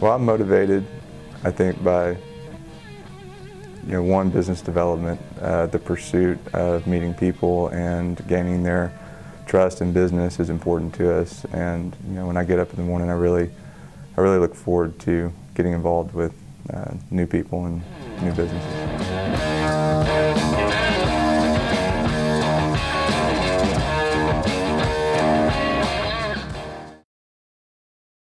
Well, I'm motivated, I think, by you know, one, business development, uh, the pursuit of meeting people and gaining their trust in business is important to us. And you know, when I get up in the morning, I really, I really look forward to getting involved with uh, new people and new businesses.